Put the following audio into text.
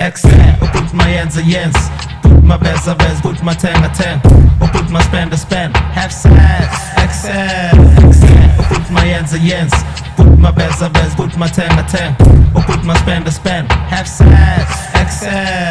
Excel, och put my hands a yens Put my best a best, put my tang a tang Och put my spend a spend, have sex Excel, Excel, och put my hands a yens Put my best a best, put my tang a tang Och put my spend a spend, have Extend